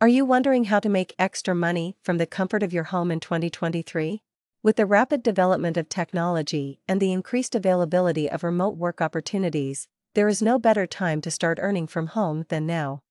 Are you wondering how to make extra money from the comfort of your home in 2023? With the rapid development of technology and the increased availability of remote work opportunities, there is no better time to start earning from home than now.